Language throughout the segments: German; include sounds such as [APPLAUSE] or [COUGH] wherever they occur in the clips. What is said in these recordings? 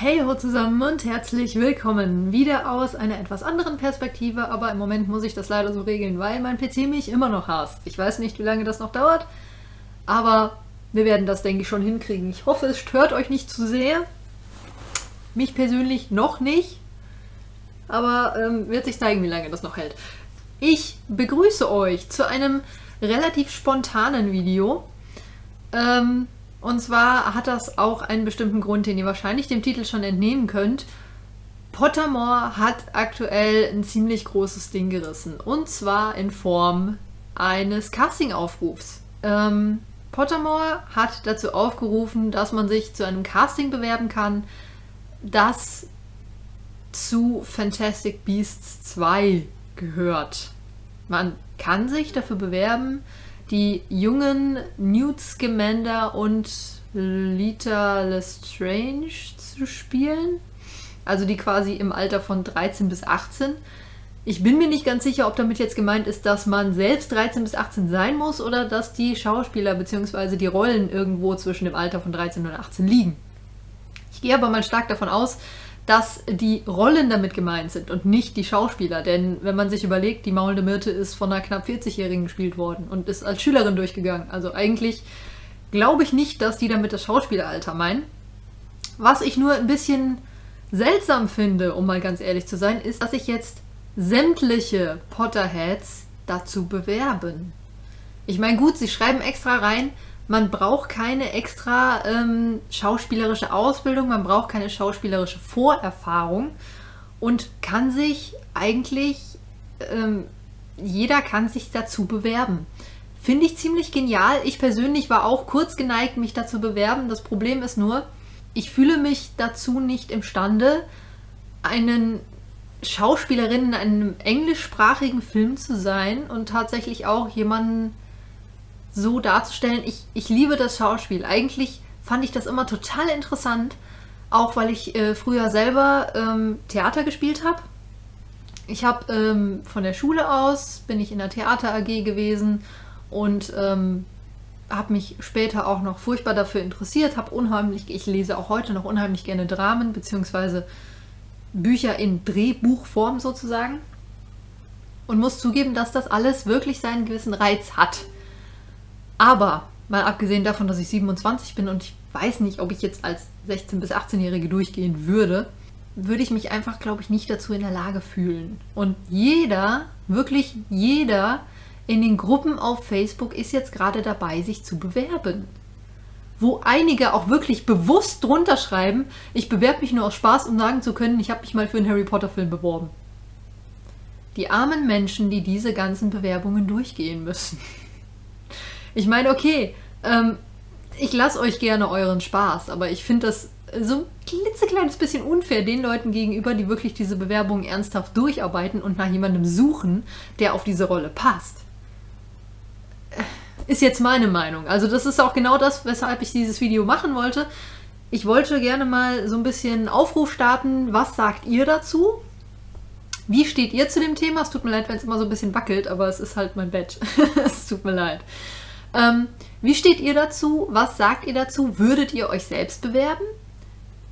Hey ho zusammen und herzlich willkommen wieder aus einer etwas anderen Perspektive, aber im Moment muss ich das leider so regeln, weil mein PC mich immer noch hasst. Ich weiß nicht, wie lange das noch dauert, aber wir werden das, denke ich, schon hinkriegen. Ich hoffe, es stört euch nicht zu sehr. Mich persönlich noch nicht, aber ähm, wird sich zeigen, wie lange das noch hält. Ich begrüße euch zu einem relativ spontanen Video. Ähm, und zwar hat das auch einen bestimmten Grund, den ihr wahrscheinlich dem Titel schon entnehmen könnt. Pottermore hat aktuell ein ziemlich großes Ding gerissen. Und zwar in Form eines Casting-Aufrufs. Ähm, Pottermore hat dazu aufgerufen, dass man sich zu einem Casting bewerben kann, das zu Fantastic Beasts 2 gehört. Man kann sich dafür bewerben, die jungen Newt Scamander und Lita Lestrange zu spielen. Also die quasi im Alter von 13 bis 18. Ich bin mir nicht ganz sicher, ob damit jetzt gemeint ist, dass man selbst 13 bis 18 sein muss oder dass die Schauspieler bzw. die Rollen irgendwo zwischen dem Alter von 13 und 18 liegen. Ich gehe aber mal stark davon aus, dass die Rollen damit gemeint sind und nicht die Schauspieler. Denn wenn man sich überlegt, die maulende Myrte ist von einer knapp 40-Jährigen gespielt worden und ist als Schülerin durchgegangen. Also eigentlich glaube ich nicht, dass die damit das Schauspieleralter meinen. Was ich nur ein bisschen seltsam finde, um mal ganz ehrlich zu sein, ist, dass sich jetzt sämtliche Potterheads dazu bewerben. Ich meine, gut, sie schreiben extra rein, man braucht keine extra ähm, schauspielerische Ausbildung, man braucht keine schauspielerische Vorerfahrung und kann sich eigentlich, ähm, jeder kann sich dazu bewerben. Finde ich ziemlich genial. Ich persönlich war auch kurz geneigt, mich dazu bewerben. Das Problem ist nur, ich fühle mich dazu nicht imstande, einen Schauspielerin in einem englischsprachigen Film zu sein und tatsächlich auch jemanden so darzustellen. Ich, ich liebe das Schauspiel. Eigentlich fand ich das immer total interessant, auch weil ich äh, früher selber ähm, Theater gespielt habe. Ich habe ähm, von der Schule aus, bin ich in der Theater AG gewesen und ähm, habe mich später auch noch furchtbar dafür interessiert, habe unheimlich, ich lese auch heute noch unheimlich gerne Dramen bzw. Bücher in Drehbuchform sozusagen und muss zugeben, dass das alles wirklich seinen gewissen Reiz hat. Aber mal abgesehen davon, dass ich 27 bin und ich weiß nicht, ob ich jetzt als 16- bis 18-Jährige durchgehen würde, würde ich mich einfach, glaube ich, nicht dazu in der Lage fühlen. Und jeder, wirklich jeder in den Gruppen auf Facebook ist jetzt gerade dabei, sich zu bewerben. Wo einige auch wirklich bewusst drunter schreiben, ich bewerbe mich nur aus Spaß, um sagen zu können, ich habe mich mal für einen Harry Potter-Film beworben. Die armen Menschen, die diese ganzen Bewerbungen durchgehen müssen. Ich meine, okay, ähm, ich lasse euch gerne euren Spaß, aber ich finde das so ein klitzekleines bisschen unfair den Leuten gegenüber, die wirklich diese Bewerbungen ernsthaft durcharbeiten und nach jemandem suchen, der auf diese Rolle passt. Ist jetzt meine Meinung. Also das ist auch genau das, weshalb ich dieses Video machen wollte. Ich wollte gerne mal so ein bisschen Aufruf starten. Was sagt ihr dazu? Wie steht ihr zu dem Thema? Es tut mir leid, wenn es immer so ein bisschen wackelt, aber es ist halt mein Bett. [LAUGHS] es tut mir leid. Ähm, wie steht ihr dazu? Was sagt ihr dazu? Würdet ihr euch selbst bewerben?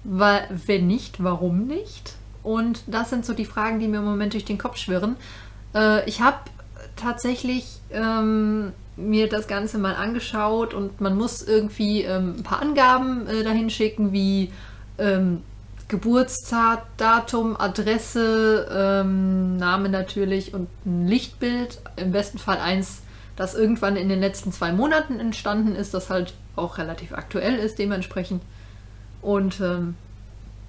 Wenn nicht, warum nicht? Und das sind so die Fragen, die mir im Moment durch den Kopf schwirren. Äh, ich habe tatsächlich ähm, mir das Ganze mal angeschaut und man muss irgendwie ähm, ein paar Angaben äh, dahin schicken, wie ähm, Geburtsdatum, Adresse, ähm, Name natürlich und ein Lichtbild. Im besten Fall eins das irgendwann in den letzten zwei Monaten entstanden ist, das halt auch relativ aktuell ist dementsprechend. Und ähm,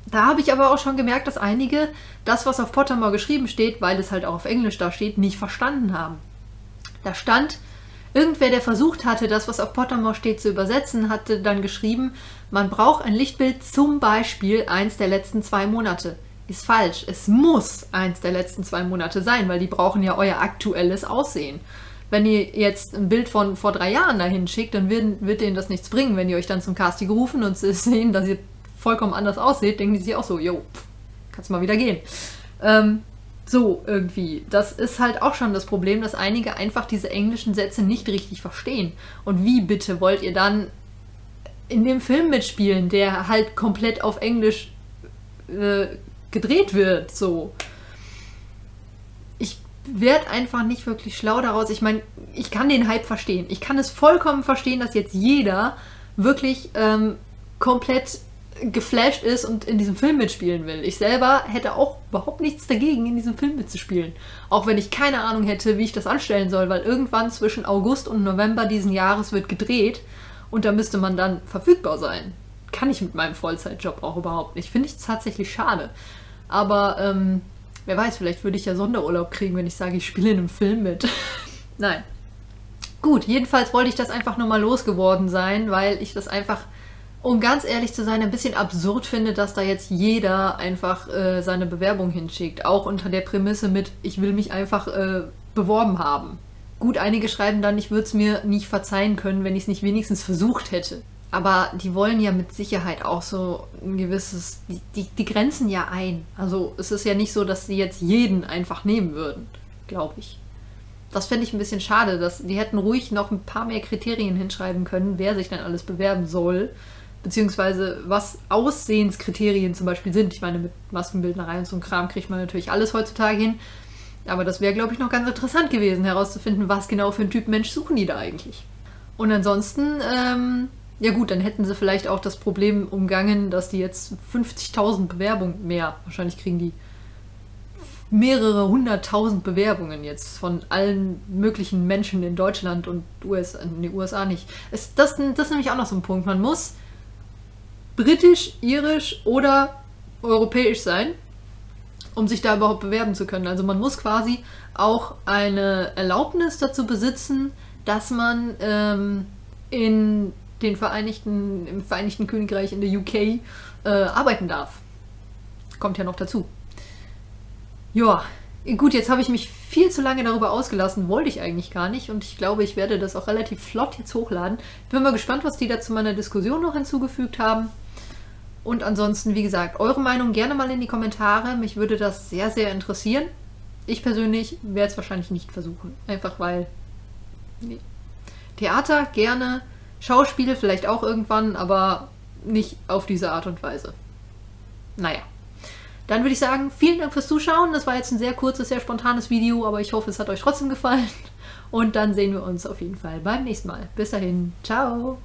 da habe ich aber auch schon gemerkt, dass einige das, was auf Pottermore geschrieben steht, weil es halt auch auf Englisch da steht, nicht verstanden haben. Da stand, irgendwer, der versucht hatte, das, was auf Pottermore steht, zu übersetzen, hatte dann geschrieben, man braucht ein Lichtbild zum Beispiel eins der letzten zwei Monate. Ist falsch. Es muss eins der letzten zwei Monate sein, weil die brauchen ja euer aktuelles Aussehen. Wenn ihr jetzt ein Bild von vor drei Jahren dahin schickt, dann wird, wird denen das nichts bringen. Wenn ihr euch dann zum Casting rufen und [LAUGHS] sehen, dass ihr vollkommen anders aussieht, denken die sich auch so, jo, kannst mal wieder gehen. Ähm, so irgendwie. Das ist halt auch schon das Problem, dass einige einfach diese englischen Sätze nicht richtig verstehen. Und wie bitte wollt ihr dann in dem Film mitspielen, der halt komplett auf Englisch äh, gedreht wird. So. Werde einfach nicht wirklich schlau daraus. Ich meine, ich kann den Hype verstehen. Ich kann es vollkommen verstehen, dass jetzt jeder wirklich ähm, komplett geflasht ist und in diesem Film mitspielen will. Ich selber hätte auch überhaupt nichts dagegen, in diesem Film mitzuspielen. Auch wenn ich keine Ahnung hätte, wie ich das anstellen soll, weil irgendwann zwischen August und November diesen Jahres wird gedreht und da müsste man dann verfügbar sein. Kann ich mit meinem Vollzeitjob auch überhaupt nicht. Finde ich tatsächlich schade. Aber ähm, wer weiß, vielleicht würde ich ja Sonderurlaub kriegen, wenn ich sage, ich spiele in einem Film mit. [LAUGHS] Nein. Gut, jedenfalls wollte ich das einfach nur mal losgeworden sein, weil ich das einfach, um ganz ehrlich zu sein, ein bisschen absurd finde, dass da jetzt jeder einfach äh, seine Bewerbung hinschickt. Auch unter der Prämisse mit, ich will mich einfach äh, beworben haben. Gut, einige schreiben dann, ich würde es mir nicht verzeihen können, wenn ich es nicht wenigstens versucht hätte. Aber die wollen ja mit Sicherheit auch so ein gewisses, die, die, die grenzen ja ein. Also es ist ja nicht so, dass sie jetzt jeden einfach nehmen würden, glaube ich. Das fände ich ein bisschen schade. Dass, die hätten ruhig noch ein paar mehr Kriterien hinschreiben können, wer sich dann alles bewerben soll. Beziehungsweise was Aussehenskriterien zum Beispiel sind. Ich meine, mit Maskenbildnerei und so einem Kram kriegt man natürlich alles heutzutage hin. Aber das wäre, glaube ich, noch ganz interessant gewesen, herauszufinden, was genau für einen Typ Mensch suchen die da eigentlich. Und ansonsten, ähm, ja gut, dann hätten sie vielleicht auch das Problem umgangen, dass die jetzt 50.000 Bewerbungen mehr, wahrscheinlich kriegen die mehrere hunderttausend Bewerbungen jetzt von allen möglichen Menschen in Deutschland und USA, in den USA nicht. Es, das, das ist nämlich auch noch so ein Punkt. Man muss britisch, irisch oder europäisch sein, um sich da überhaupt bewerben zu können. Also man muss quasi auch eine Erlaubnis dazu besitzen, dass man ähm, in den Vereinigten, im Vereinigten Königreich in der UK äh, arbeiten darf. Kommt ja noch dazu. Ja, gut, jetzt habe ich mich viel zu lange darüber ausgelassen, wollte ich eigentlich gar nicht und ich glaube, ich werde das auch relativ flott jetzt hochladen. Ich bin mal gespannt, was die da zu meiner Diskussion noch hinzugefügt haben. Und ansonsten, wie gesagt, eure Meinung gerne mal in die Kommentare. Mich würde das sehr, sehr interessieren. Ich persönlich werde es wahrscheinlich nicht versuchen. Einfach weil. Nee. Theater gerne, Schauspiel vielleicht auch irgendwann, aber nicht auf diese Art und Weise. Naja. Dann würde ich sagen, vielen Dank fürs Zuschauen. Das war jetzt ein sehr kurzes, sehr spontanes Video, aber ich hoffe, es hat euch trotzdem gefallen. Und dann sehen wir uns auf jeden Fall beim nächsten Mal. Bis dahin, ciao!